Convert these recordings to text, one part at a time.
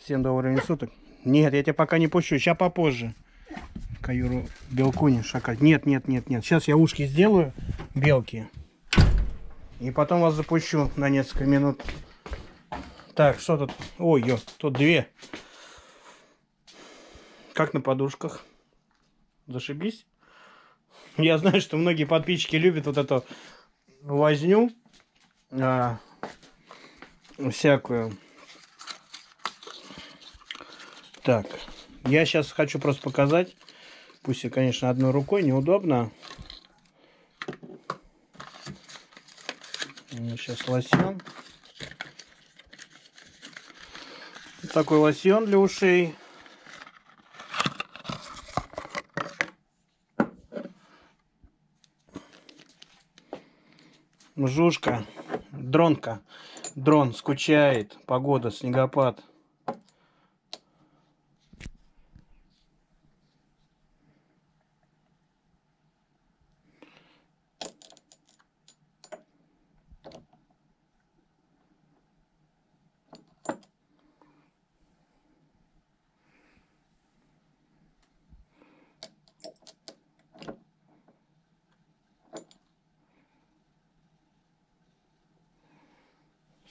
Всем доброго времени суток. Нет, я тебя пока не пущу, сейчас попозже. Каюру белкуни шакать. Нет, нет, нет, нет. Сейчас я ушки сделаю, белки. И потом вас запущу на несколько минут. Так, что тут? Ой, ё, тут две. Как на подушках? Зашибись. Я знаю, что многие подписчики любят вот эту возню. А, всякую. Так, я сейчас хочу просто показать. Пусть я, конечно, одной рукой неудобно. Сейчас лосьон. Такой лосьон для ушей. Жушка, дронка, дрон скучает, погода, снегопад.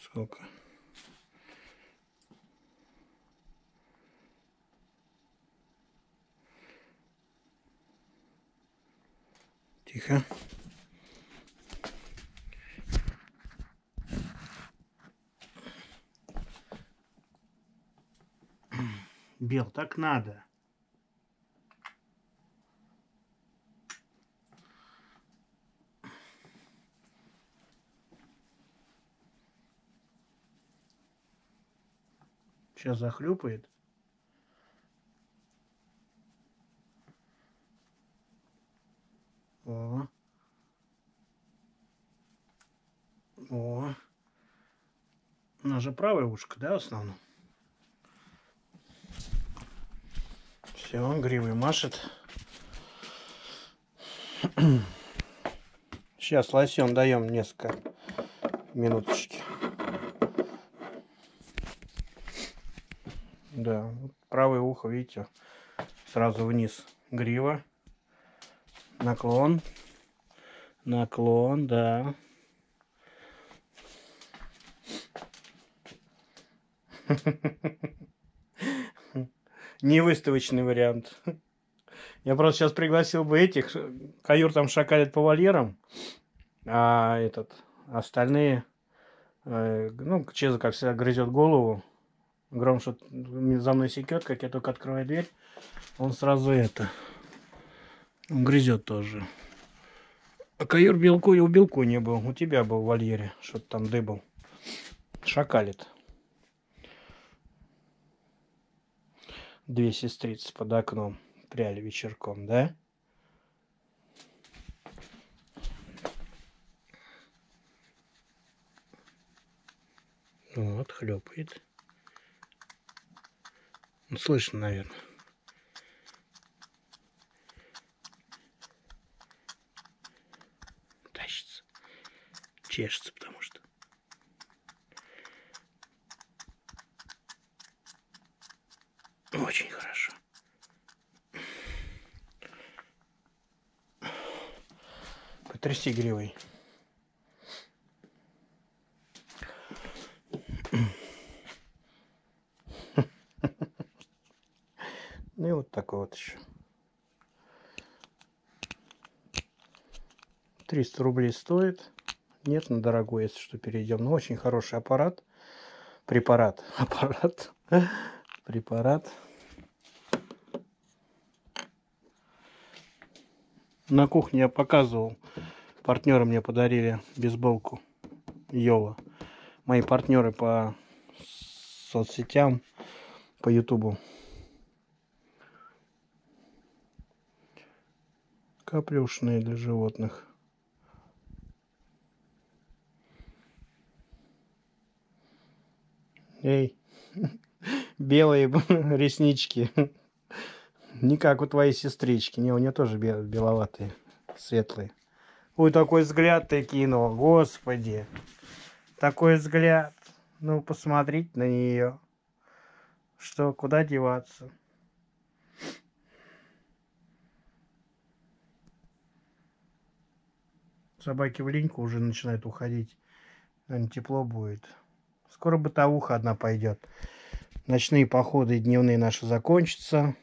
Сколько? Тихо. Бел, так надо. Сейчас захлюпает. О. О. У нас же правое ушко, да, в основном? Все, гривой машет. Сейчас лосем даем несколько минуточки. Да, правое ухо, видите, сразу вниз грива. Наклон. Наклон, да. Не выставочный вариант. Я просто сейчас пригласил бы этих. Каюр там шакалит по вольерам. А этот, остальные, э, ну, Чеза, как всегда, грызет голову. Гром что за мной секет, как я только открываю дверь, он сразу это, он грызет тоже. А каюр белку, у белку не был, у тебя был в вольере, что-то там дыбал. Шакалит. Две сестрицы под окном пряли вечерком, да? Вот, хлепает. Ну, слышно, наверное. Тащится. Чешется, потому что. Очень хорошо. Потряси гривой. Ну вот еще. 300 рублей стоит. Нет, на дорогой, если что, перейдем. Но очень хороший аппарат. Препарат. Аппарат. Препарат. На кухне я показывал. Партнеры мне подарили бейсболку Йола. Мои партнеры по соцсетям, по ютубу. Капли для животных. Эй, белые реснички. Не как у твоей сестрички. Не, у нее тоже беловатые, светлые. Ой, такой взгляд ты кинул, господи. Такой взгляд. Ну, посмотреть на нее. Что, куда деваться? Собаки в линьку уже начинают уходить. Наверное, тепло будет. Скоро бытовуха одна пойдет. Ночные походы дневные наши закончатся.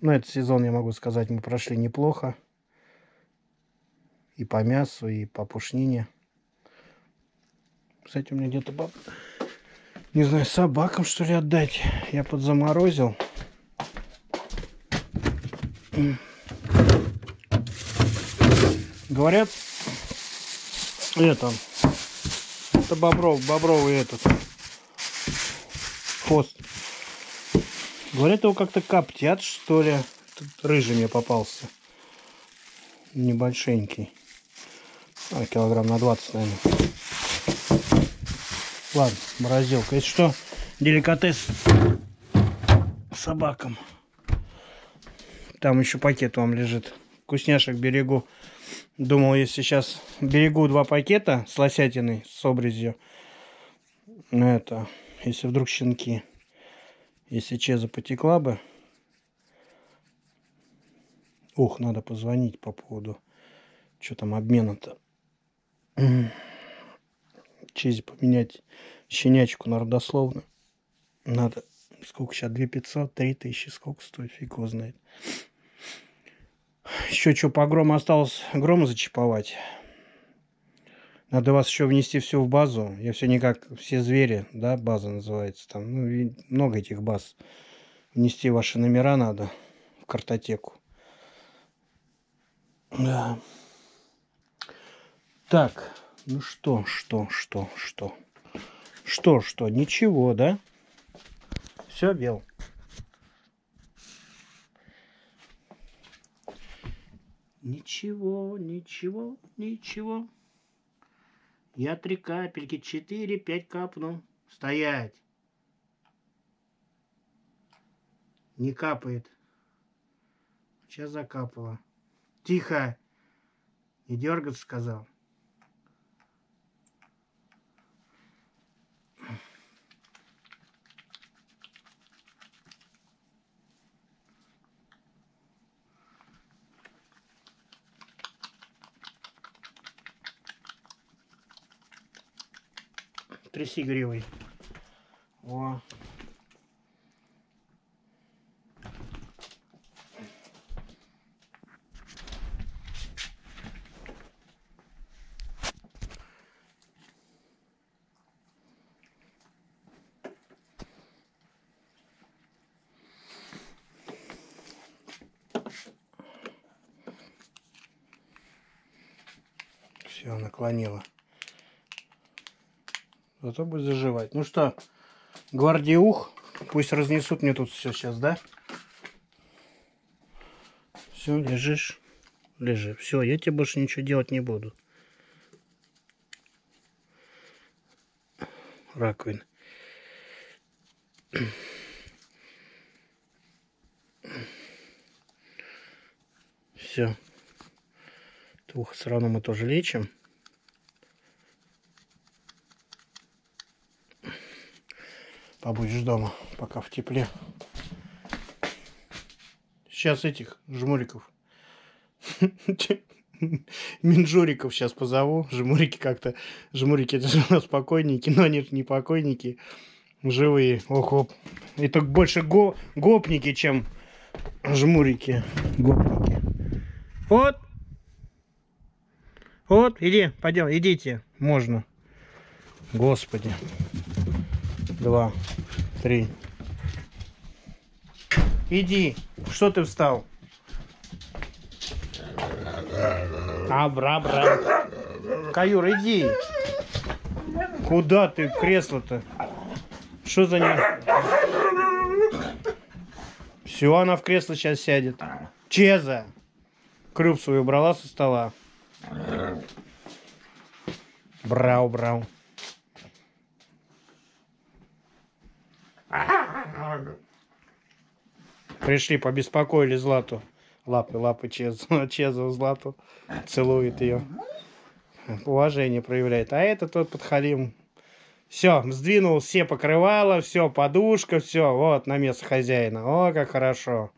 Но этот сезон, я могу сказать, мы прошли неплохо. И по мясу, и по пушнине. Кстати, у меня где-то, баб... не знаю, собакам что ли отдать. Я подзаморозил. Говорят, это, это бобров, бобровый этот, хвост. Говорят, его как-то коптят, что ли. Тут рыжий мне попался. Небольшенький. А, килограмм на 20, наверное. Ладно, морозилка. Если что, деликатес собакам. Там еще пакет вам лежит. Вкусняшек берегу. Думал, если сейчас берегу два пакета с лосятиной, с обрезью. Это, если вдруг щенки. Если чеза потекла бы. Ух, надо позвонить по поводу. Что там обмена-то. Чезе поменять щенячку на родословно. Надо. Сколько сейчас? 2 500, 3 тысячи. Сколько стоит? Фиг его знает. Еще что по грому осталось грома зачиповать. Надо вас еще внести все в базу. Я все никак, все звери, да, база называется там. Ну, много этих баз. Внести ваши номера надо в картотеку. Да. Так, ну что, что, что, что? Что, что? Ничего, да? Все, вел. Ничего, ничего, ничего. Я три капельки, четыре, пять капнул. Стоять. Не капает. Сейчас закапало. Тихо. Не дергаться сказал. Тряси гривой. О. Все, наклонила. Зато будет заживать. Ну что, гвардиух, пусть разнесут мне тут все сейчас, да? Все, лежишь, лежи. Все, я тебе больше ничего делать не буду. Раковин. Все. Тух все равно мы тоже лечим. Побудешь дома, пока в тепле. Сейчас этих жмуриков, минжуриков сейчас позову. Жмурики как-то, жмурики это же у нас покойники, но они же не покойники, живые. Ох, оп. Это больше го, гопники, чем жмурики. Гопники. Вот. Вот, иди, пойдем, идите. Можно. Господи. Два три. Иди. Что ты встал? Абра-бра. Каюр, иди. Куда ты кресло-то? Что за ним? Все, она в кресло сейчас сядет. Чеза. Крюк свою убрала со стола. Брау-брау. Пришли, побеспокоили Злату. Лапы, лапы Чезу, Чезу Злату. Целует ее. Уважение проявляет. А это тот подхалим Все, сдвинул все покрывала, все, подушка, все, вот, на место хозяина. О, как хорошо.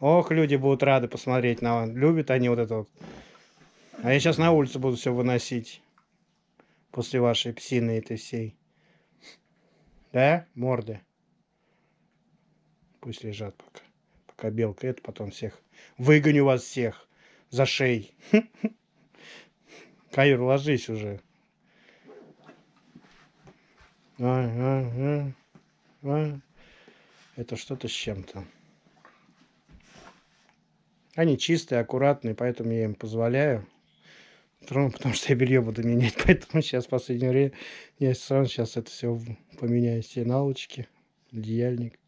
Ох, люди будут рады посмотреть на вас. Любят они вот это вот. А я сейчас на улицу буду все выносить. После вашей псины этой всей. Да, морды? Пусть лежат пока. Пока белка это, потом всех. Выгоню вас всех за шеи. Каюр, ложись уже. А, а, а. Это что-то с чем-то. Они чистые, аккуратные, поэтому я им позволяю. Потому что я белье буду менять, поэтому сейчас в последнее время я сам сейчас это все поменяю, все наволочки, одеяльник.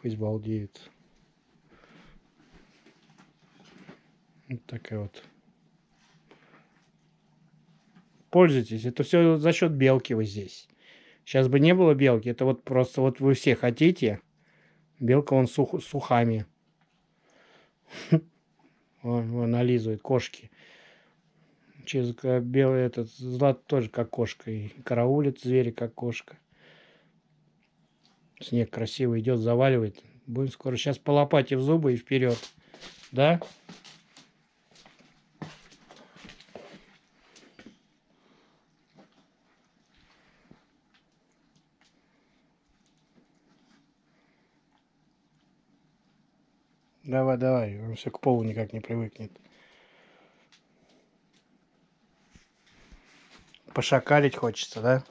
Пусть балдеют. Вот такая вот. Пользуйтесь. Это все за счет белки вы здесь. Сейчас бы не было белки. Это вот просто вот вы все хотите. Белка он сух, сухами. Он нализывает кошки. Через белый этот злат тоже как кошка. И караулит звери как кошка. Снег красиво идет, заваливает. Будем скоро сейчас по лопате в зубы и вперед. Да? Давай, давай, он все к полу никак не привыкнет. Пошакалить хочется, да?